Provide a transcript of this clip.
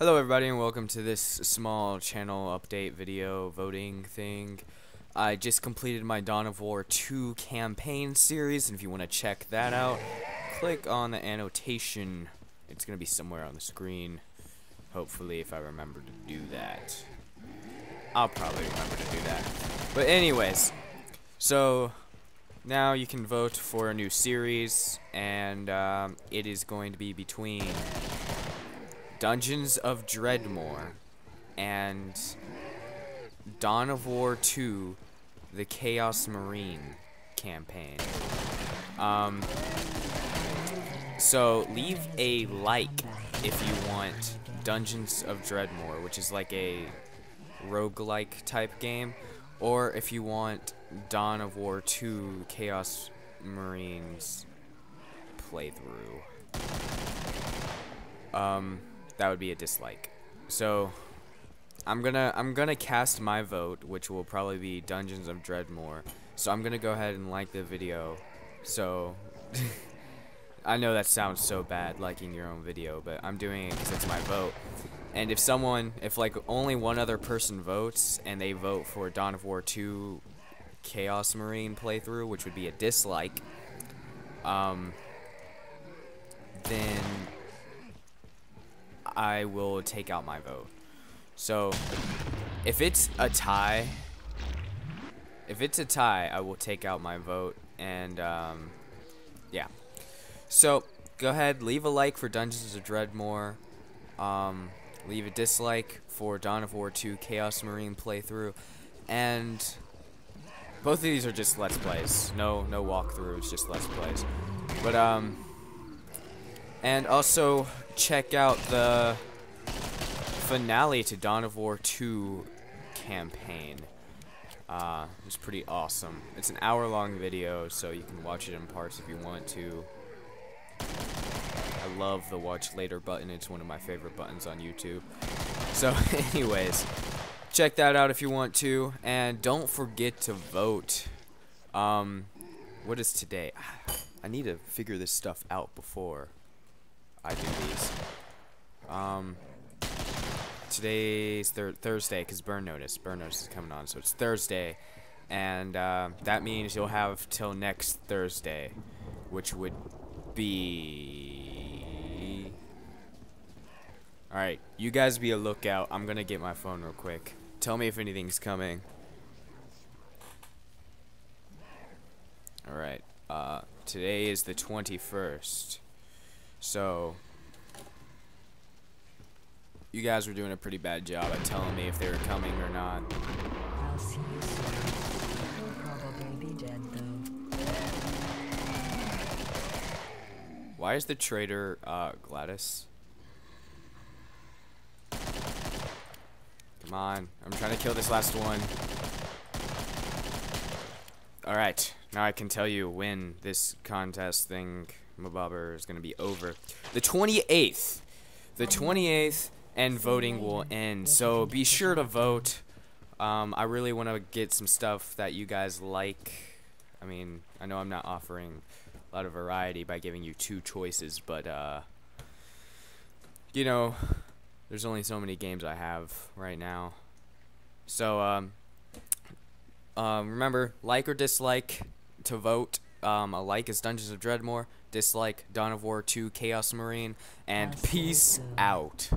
Hello everybody and welcome to this small channel update video voting thing. I just completed my Dawn of War 2 campaign series and if you want to check that out, click on the annotation. It's going to be somewhere on the screen. Hopefully if I remember to do that. I'll probably remember to do that. But anyways, so now you can vote for a new series and um, it is going to be between Dungeons of Dredmor and Dawn of War 2 The Chaos Marine campaign. Um, so leave a like if you want Dungeons of Dredmor, which is like a roguelike type game, or if you want Dawn of War 2 Chaos Marines playthrough. Um, that would be a dislike. So I'm gonna I'm gonna cast my vote, which will probably be Dungeons of Dredmor. So I'm gonna go ahead and like the video. So I know that sounds so bad liking your own video, but I'm doing it because it's my vote. And if someone, if like only one other person votes and they vote for Dawn of War 2 Chaos Marine playthrough, which would be a dislike, um, then I will take out my vote. So, if it's a tie, if it's a tie, I will take out my vote, and, um, yeah. So, go ahead, leave a like for Dungeons of Dredmor, um, leave a dislike for Dawn of War 2 Chaos Marine playthrough, and both of these are just Let's Plays. No, no walkthroughs, just Let's Plays. But, um, and also check out the finale to Dawn of War 2 campaign. Uh, it's pretty awesome. It's an hour long video, so you can watch it in parts if you want to. I love the watch later button. It's one of my favorite buttons on YouTube. So anyways, check that out if you want to. And don't forget to vote. Um, what is today? I need to figure this stuff out before I do these. Um, today's thir Thursday because Burn Notice. Burn Notice is coming on, so it's Thursday, and uh, that means you'll have till next Thursday, which would be. All right, you guys be a lookout. I'm gonna get my phone real quick. Tell me if anything's coming. All right. Uh, today is the 21st. So, you guys were doing a pretty bad job at telling me if they were coming or not. I'll see you soon. He'll probably be dead though. Why is the traitor uh, Gladys? Come on, I'm trying to kill this last one. Alright, now I can tell you when this contest thing, Mabobber, is going to be over. The 28th! The 28th, and voting will end. So be sure to vote. Um, I really want to get some stuff that you guys like. I mean, I know I'm not offering a lot of variety by giving you two choices, but, uh, you know, there's only so many games I have right now. So, um, um, remember, like or dislike to vote. Um, a like is Dungeons of Dredmor, dislike Dawn of War 2 Chaos Marine, and I'll see you peace out.